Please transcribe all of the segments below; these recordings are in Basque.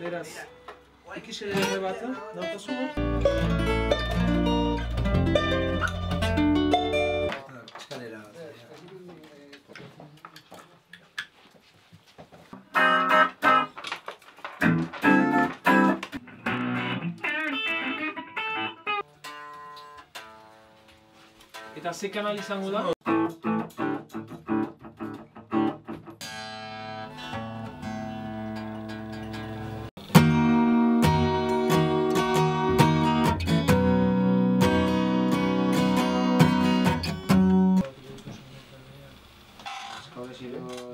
Beraz, ikisere bat, daukazu? Eskalera. Eta ze kanal izango da?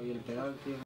Y el pedal, tío.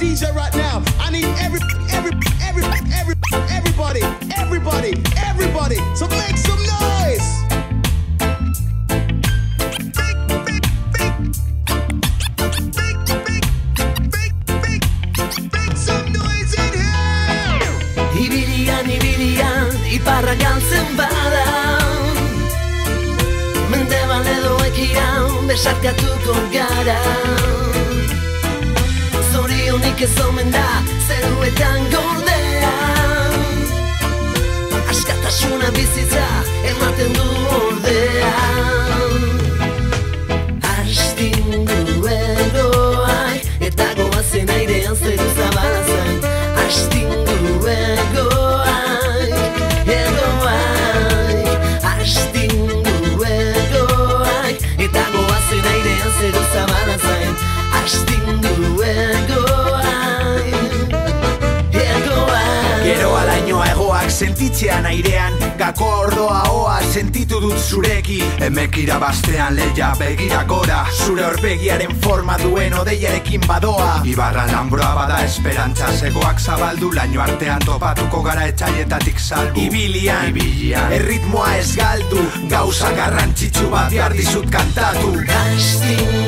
DJ right now, I need every, every, every, every, everybody, everybody, everybody to make some noise. Big, big, big, big, big, big, big, big ez omen da, zeruetan gordea Askatasuna bizitza, ematen du ordea alainoa egoak sentitzean airean Gako ordoa hoa sentitu dut zureki Emek irabastean leia begira gora Zure horpegiaren forma duen odeiarekin badoa. Ibarran lambroa bada esperantza Zegoak zabaldu laino artean topatuko gara etxaietatik salbu. Ibilian, Ibilian. Erritmoa ez galdu Gauza garrantzitsu bat behar dizut kantatu. Egoai